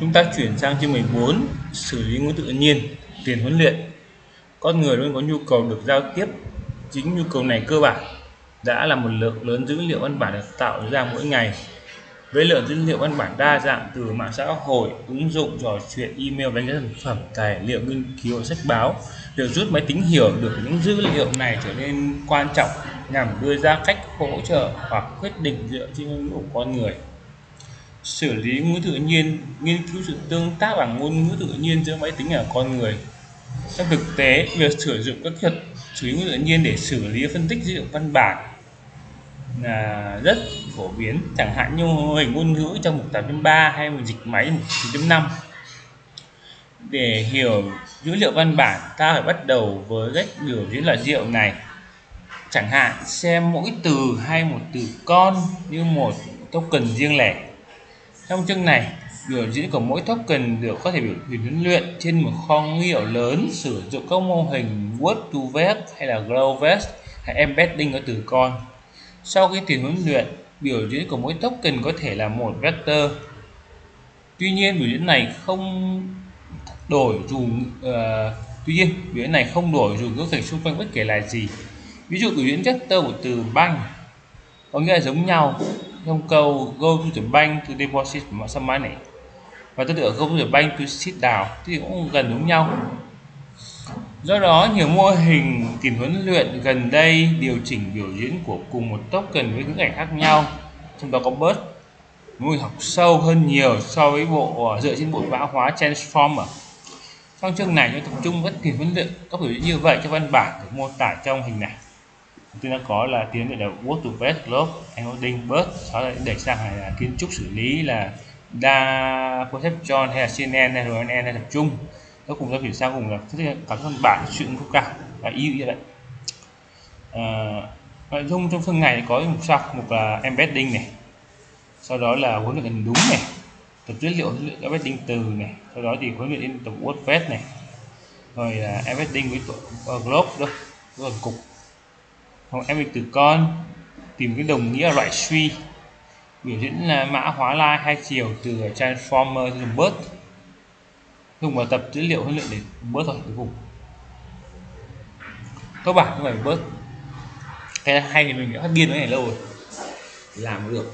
Chúng ta chuyển sang chương 14 xử lý ngôn tự nhiên tiền huấn luyện. Con người luôn có nhu cầu được giao tiếp. Chính nhu cầu này cơ bản đã là một lượng lớn dữ liệu văn bản được tạo ra mỗi ngày. Với lượng dữ liệu văn bản đa dạng từ mạng xã hội, ứng dụng, trò chuyện, email, đánh giá sản phẩm, tài liệu, nghiên cứu, sách báo, việc giúp máy tính hiểu được những dữ liệu này trở nên quan trọng nhằm đưa ra cách hỗ trợ hoặc quyết định dựa trên ngôn ngữ của con người xử lý ngôn ngữ tự nhiên, nghiên cứu sự tương tác bằng ngôn ngữ tự nhiên giữa máy tính và con người. Trong thực tế, việc sử dụng các thuật xử lý ngôn ngữ tự nhiên để xử lý phân tích dữ liệu văn bản là rất phổ biến, chẳng hạn như mô hình ngôn ngữ trong mục 8.3 hay một dịch máy mục 9.5 để hiểu dữ liệu văn bản, ta phải bắt đầu với cách biểu diễn là liệu này. Chẳng hạn, xem mỗi từ hay một từ con như một token riêng lẻ trong chương này, biểu diễn của mỗi token đều có thể biểu hiện huấn luyện trên một kho nguyên lớn sử dụng các mô hình word to vec hay là grow vest hay embedding ở từ con. Sau khi tiền huấn luyện, biểu diễn của mỗi token có thể là một vector. Tuy nhiên biểu diễn này không đổi dù uh, tuy nhiên biểu diễn này không đổi dù ngữ cảnh xung quanh bất kể là gì. Ví dụ biểu diễn vector của từ banh có nghĩa là giống nhau trong câu, go to the bank to deposit some money và tương tự go to the bank to sit down, thì cũng gần giống nhau. Do đó, nhiều mô hình tìm huấn luyện gần đây điều chỉnh biểu diễn của cùng một token với những ảnh khác nhau. Trong đó có bớt mô hình học sâu hơn nhiều so với bộ ờ, dựa trên bộ mã hóa transformer. Trong chương này, chúng tập trung các tìm huấn luyện các biểu diễn như vậy cho văn bản được mô tả trong hình này chúng ta có là tiến là word to best globe encoding bus sau đó để sang là kiến trúc xử lý là đa perception hay là CNN hay RNN hay tập trung. Nó cùng ra chuyển sang cùng là các văn bản chuyện không cao và ý như vậy à, nội dung trong phần này có một sau một là embedding này sau đó là huấn luyện gần đúng này tập dữ liệu embedding từ này sau đó thì huấn luyện tập WordPress này rồi là embedding với uh, globe đó rồi cục hoặc em từ con tìm cái đồng nghĩa loại suy, biểu diễn là mã hóa lai hai chiều từ transformer dùng bớt. Dùng vào tập dữ liệu huấn luyện để bớt rồi cuối cùng cơ bản không phải bớt. Cái hay thì mình đã phát điên cái này lâu rồi. Làm được.